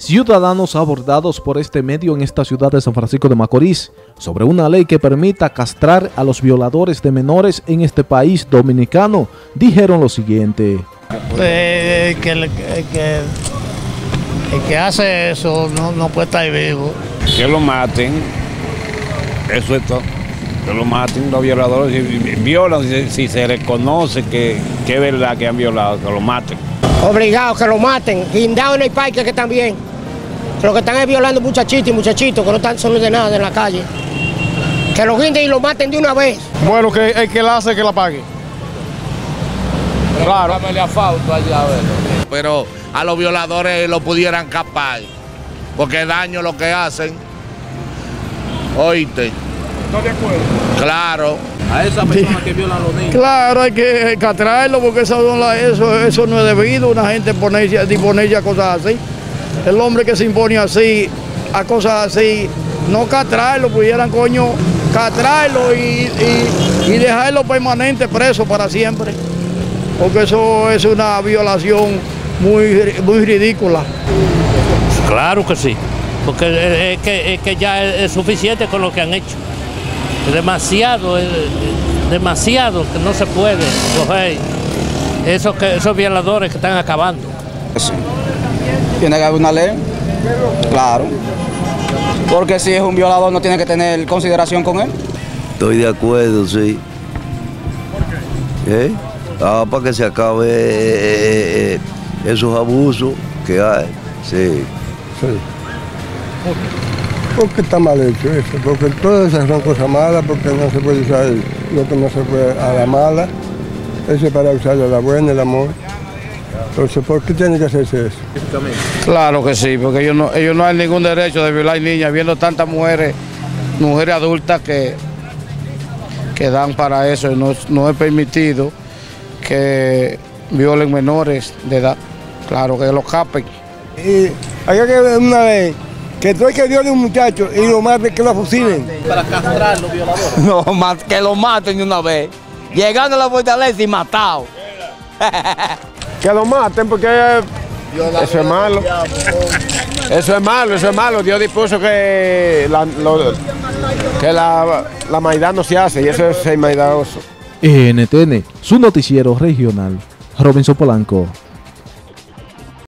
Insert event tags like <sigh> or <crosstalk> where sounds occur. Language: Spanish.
Ciudadanos abordados por este medio en esta ciudad de San Francisco de Macorís sobre una ley que permita castrar a los violadores de menores en este país dominicano dijeron lo siguiente. Eh, que, el, que, el que hace eso no, no puede estar vivo. Que lo maten, eso es todo. Que lo maten los violadores, si violan, si, si se reconoce que, que es verdad que han violado, que lo maten. Obligados, que lo maten, guindados en el parque que también. Lo que están es violando muchachitos y muchachitos que no están solos de nada en la calle. Que lo guinden y lo maten de una vez. Bueno, que el que la hace, que la pague. Claro. Pero a los violadores lo pudieran capar, porque daño lo que hacen. Oíste. ¿Estás de acuerdo? Claro. A esa persona que viola a los niños. Claro, hay que catraerlo porque eso, no la- eso, eso no es debido, una gente ponerse, disponerse a cosas así. El hombre que se impone así, a cosas así, no catraerlo, pudieran coño catraerlo y, y- y dejarlo permanente preso para siempre. Porque eso es una violación muy, muy ridícula. Claro que sí, porque es que, es que ya es suficiente con lo que han hecho. Demasiado, demasiado que no se puede coger esos, que, esos violadores que están acabando. Sí. Tiene que haber una ley, claro. Porque si es un violador no tiene que tener consideración con él. Estoy de acuerdo, sí. ¿Eh? Ah, para que se acabe eh, eh, esos abusos que hay. Sí. Porque está mal hecho eso, porque todas esas son cosas malas, porque no se puede usar lo que no se puede a la mala, eso es para usarlo a la buena, el amor. Entonces, ¿por qué tiene que hacerse eso? Claro que sí, porque ellos no, ellos no hay ningún derecho de violar niñas, viendo tantas mujeres, mujeres adultas que, que dan para eso, y no, no es permitido que violen menores de edad. Claro, que los capen. Y hay que ver una vez que todo el que viole a un muchacho y lo mate, que lo fusilen. Para castrar a los violadores. <laughs> No, que lo maten de una vez. Llegando a la fortaleza y matado. <laughs> Que lo maten porque eso es malo. Eso es malo, eso es malo. Dios dispuso que la, lo- que la, la maldad no se hace y eso es ser maldadoso. NTN, su noticiero regional. Robinson Polanco.